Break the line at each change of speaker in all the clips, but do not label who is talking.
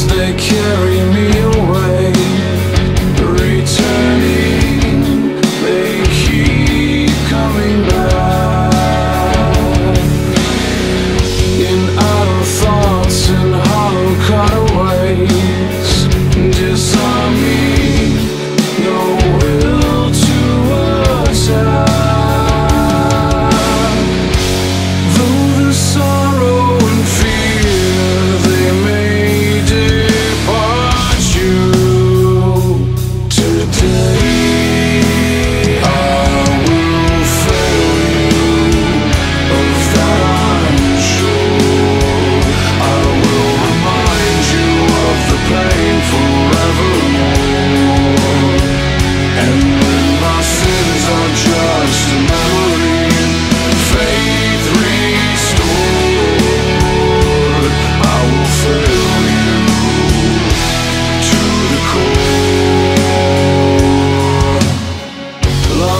they carry me away.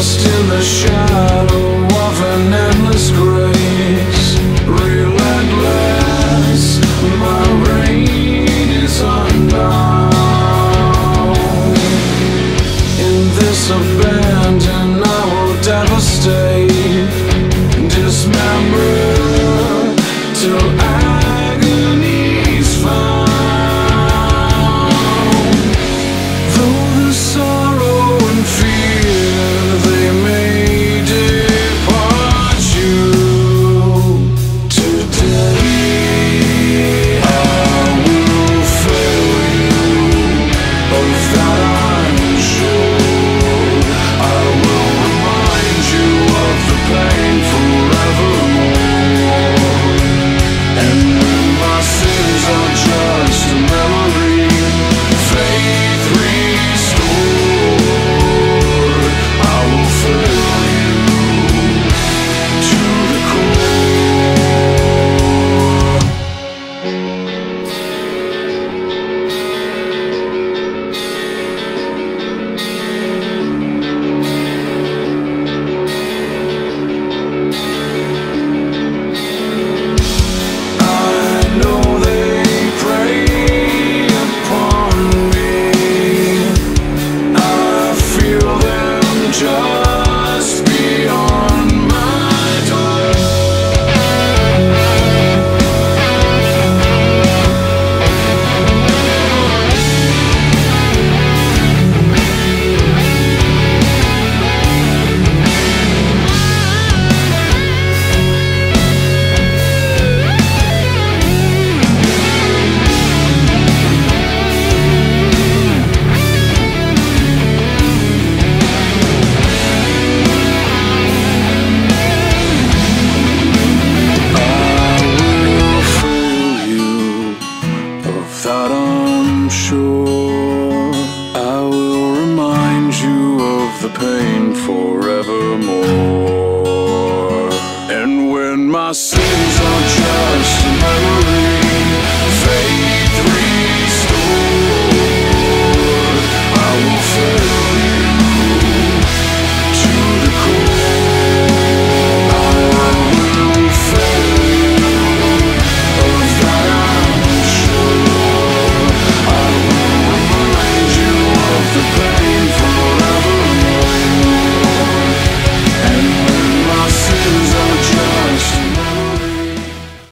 lost in the shadow of an endless grace Relentless, my brain is undone. In this abandon I will devastate Dismember I'm sure I will remind you of the pain forevermore. And when my sins are dry.